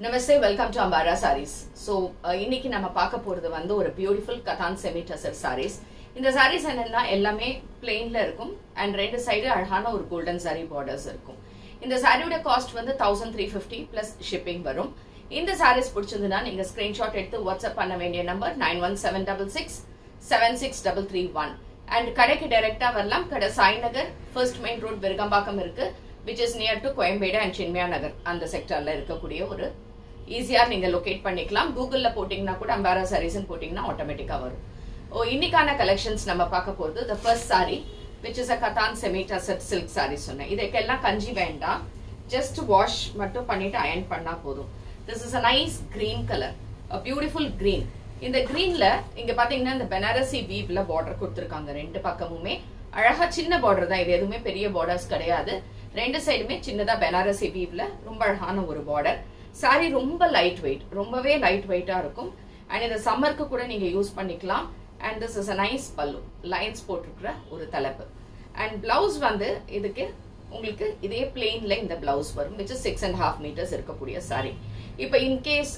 Namaste welcome to Ambara saris so இன்னைக்கு நம்ம பார்க்க போறது வந்து ஒரு பியூட்டிஃபுல் கதான் செமி டசர் சாரீஸ் இந்த சாரீஸ் என்னன்னா எல்லாமே பிளெயின்ல இருக்கும் அண்ட் ரெண்டு சைடு அழகான ஒரு கோல்டன் சாரி பார்டர்ஸ் இருக்கும். இந்த சாரியோட காஸ்ட் வந்து thousand three fifty plus shipping வரும். இந்த சாரீஸ் பிடிச்சதுன்னா நீங்க ஸ்கிரீன்ஷாட் எடுத்து வாட்ஸ்அப் பண்ண வேண்டிய number nine one seven double six seven six double three one and கடைக்கு டைரக்டா வரலாம். கடை Sainagar first main road Virugambakkam இருக்கு. Which is near to Koyambedu and Chinmaya Nagar அந்த செக்டரில் இருக்கக்கூடிய ஒரு ஈஸியா நீங்க லொகேட் பண்ணிக்கலாம். கூகுளில் போட்டிங்கன்னா கூட அம்பாரா சாரீஸ்ன்னு போட்டிங்கன்னா ஆட்டோமேட்டிக்காக வரும். ஓ இன்னைக்கான கலெக்ஷன்ஸ் நம்ம பார்க்க போறது the first sari which is a கதான் செமிட்டா டசட் சில்க் சாரி சொன்னேன். இதுக்கெல்லாம் கஞ்சி வேண்டாம். ஜஸ்ட் வாஷ் மட்டும் பண்ணிட்டு அயன் பண்ணா போதும். This is a nice green colour beautiful green இந்த கிரீன்ல இங்க பாத்தீங்கன்னா இந்த பெனாரசி வீவ்ல பார்டர் கொடுத்துருக்காங்க ரெண்டு பக்கமுமே. அழகா சின்ன பார்டர் தான் இது எதுவுமே பெரிய பார்டர்ஸ் கிடையாது. ரெண்டு சைடுமே சின்னதா பெனாரசி வீவ்ல ரொம்ப அழகான ஒரு பார்டர் சாரி ரொம்ப லைட் வெயிட் ரொம்பவே லைட் வெயிட்டா இருக்கும். அண்ட் இந்த சம்மருக்கு கூட நீங்க யூஸ் பண்ணிக்கலாம். And this is a nice pallu lines போட்டிருக்கிற ஒரு தலைப்பு. அண்ட் பிளவுஸ் வந்து இதுக்கு உங்களுக்கு இதே பிளெயின்ல இந்த பிளவுஸ் வரும் which six and half metres இருக்கக்கூடிய சாரி இப்போ இன்கேஸ்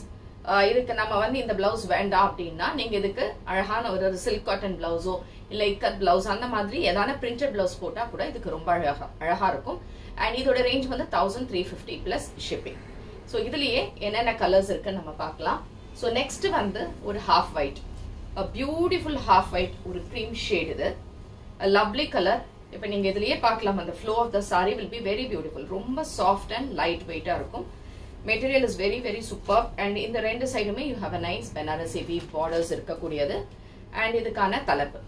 இதுக்கு நம்ம வந்து இந்த பிளவுஸ் வேண்டாம் அப்படின்னா நீங்க இதுக்கு அழகான ஒரு சில்க் காட்டன் பிளவுஸோ இல்லை இக்கத் பிளவுஸ் அந்த மாதிரி ஏதான பிரிண்டட் பிளவுஸ் போட்டா கூட இதுக்கு ரொம்ப அழகா அழகா இருக்கும். அண்ட் இதோட ரேஞ்ச் வந்து thousand three fifty plus shipping so இதுலேயே என்னென்ன கலர்ஸ் இருக்குன்னு நம்ம பார்க்கலாம். ஸோ நெக்ஸ்ட் வந்து ஒரு half white beautiful half white ஒரு க்ரீம் ஷேட் இது. லவ்லி கலர் இப்போ நீங்கள் இதுலயே பார்க்கலாம் அந்த flow of the sari will be very beautiful ரொம்ப சாஃப்ட் அண்ட் லைட் வெயிட்டாக இருக்கும். Material is very very super and இந்த ரெண்டு சைடுமே you have a nice Banarasi weave borders இருக்கக்கூடியது. அண்ட் இதுக்கான தலைப்பு.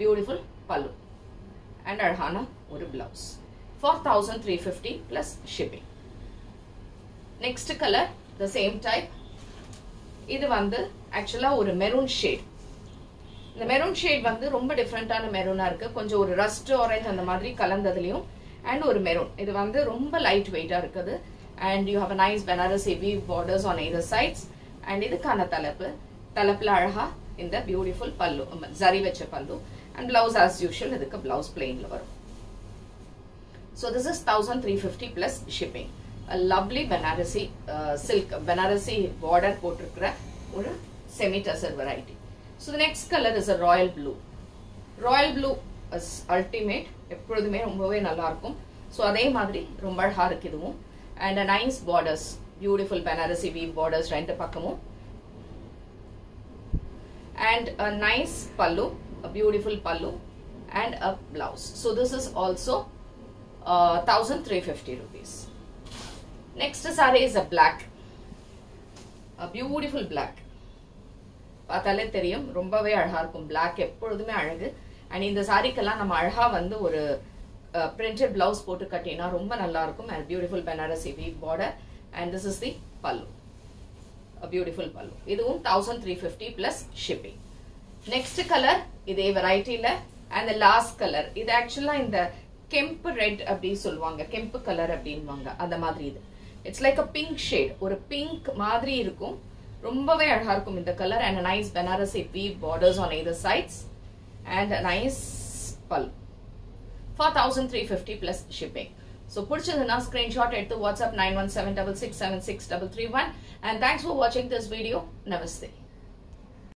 பியூட்டிஃபுல் பல்லு அண்ட் அழகான ஒரு blouse for thousand three fifty plus shipping next colour the same type இது வந்து ஆக்சுவலாக ஒரு மெரூன் ஷேட் இந்த மெரூன் ஷேட் வந்து ரொம்ப டிஃப்ரெண்ட்டான மெரூனாக இருக்குது கொஞ்சம் ஒரு ரஸ்ட் ஆரஞ்ச் அந்த மாதிரி கலந்ததுலேயும் அண்ட் ஒரு மெரூன் இது வந்து ரொம்ப லைட் வெயிட்டாக இருக்குது and you have a nice Banaras weave borders on either sides and இதுக்கான தலைப்பு தலைப்பில் அழகா இந்த பியூட்டிஃபுல் பல்லு ஜரி வச்ச pallu. And blouse as usual இதுக்கு பிளவுஸ் பிளெயின்ல வரும். So this is thousand three fifty plus shipping lovely Banarasi silk Banarasi border போட்டிருக்கிற ஒரு semi tussar variety so the next colour is a royal blue royal blue is ultimate எப்பொழுதுமே ரொம்பவே நல்லா இருக்கும் so அதே மாதிரி ரொம்ப அழகா இருக்கு இதுவும் and nice borders beautiful Banarasi weave borders ரெண்டு பக்கமும். And nice pallu beautiful pallu and and a blouse. So this is uh, 1350 rupees. Next saree is a black. A beautiful black. பார்த்தாலே தெரியும். ரொம்பவே அழகா இருக்கும். பிளாக் எப்பொழுதுமே அழகு. அண்ட் இந்த சாரிக்கெல்லாம் நம்ம அழகா வந்து ஒரு பிரிண்டட் பிளவுஸ் போட்டு கட்டினா ரொம்ப நல்லா இருக்கும். And beautiful Banarasi weave border and this is the pallu beautiful pallu இதுவும் thousand three fifty plus shipping next colour இதே வெரைட்டியில் அண்ட் லாஸ்ட் கலர் இது ஆக்சுவலா இந்த கெம்பு ரெட் அப்படின்னு சொல்லுவாங்க. கெம்பு கலர் அப்படின்வாங்க அந்த மாதிரி இது. It's like a pink shade ஒரு பிங்க் மாதிரி இருக்கும். ரொம்பவே அழகா இருக்கும் இந்த colour and nice Banarasi weave borders on either sides and nice pallu for thousand three fifty plus shipping so பிடிச்சதுன்னா ஸ்கிரீன்ஷாட் எடுத்து WhatsApp nine one seven double six seven six double three one and thanks for வாட்சிங் this video Namaste